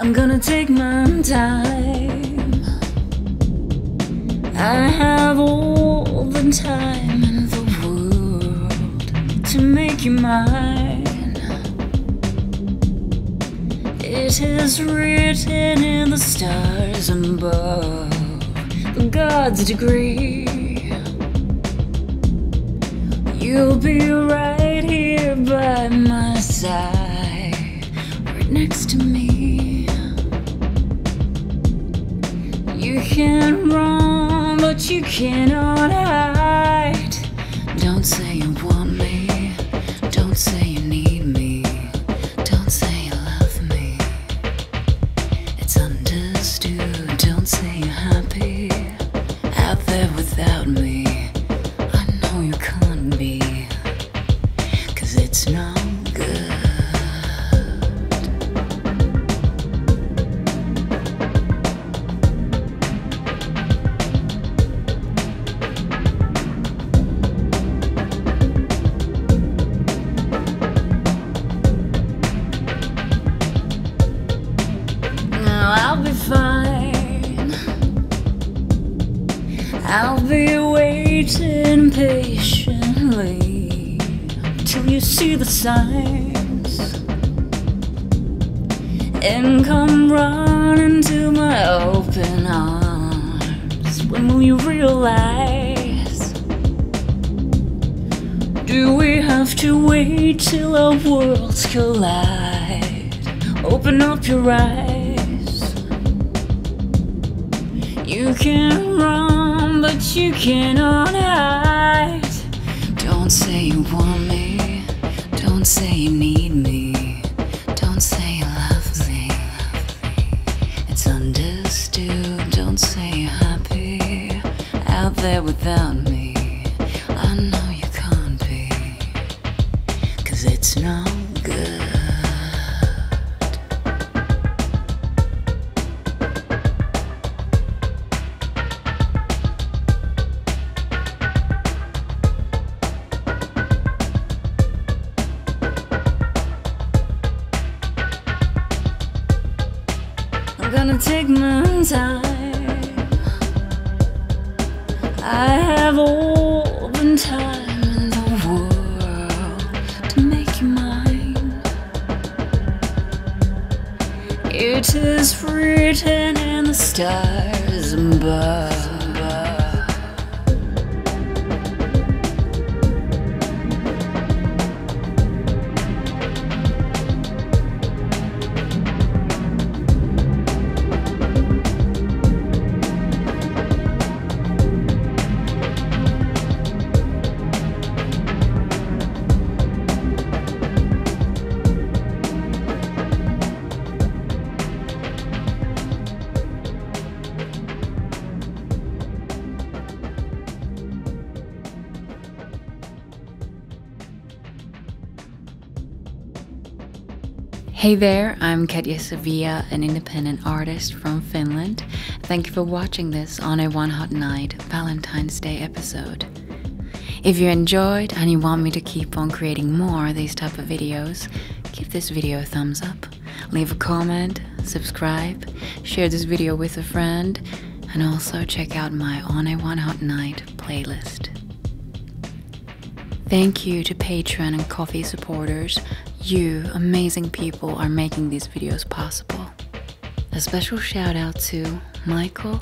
I'm gonna take my time. I have all the time make you mine. It is written in the stars above, the gods decree. You'll be right here by my side, right next to me. You can run, but you cannot hide. Don't say you want me. Don't I'll be fine. I'll be waiting patiently till you see the signs and come running to my open arms. When will you realize? Do we have to wait till our worlds collide? Open up your eyes. You can run, but you cannot hide. Don't say you want me. Don't say you need me. Don't say you love me. It's understood. Don't say you're happy out there without me. I'm gonna take my time. I have all the time in the world to make you mine. It is written in the stars above. Hey there, I'm Katja Savia, an independent artist from Finland. Thank you for watching this on a One Hot Night Valentine's Day episode. If you enjoyed and you want me to keep on creating more of these type of videos, give this video a thumbs up, leave a comment, subscribe, share this video with a friend, and also check out my On a One Hot Night playlist. Thank you to Patreon and Ko-fi supporters. You, amazing people, are making these videos possible. A special shout out to Michael,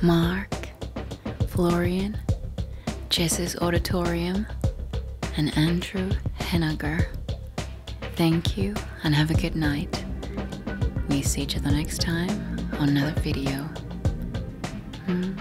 Mark, Florian, Jess's Auditorium, and Andrew Henniger. Thank you and have a good night. We see each other next time on another video. Hmm.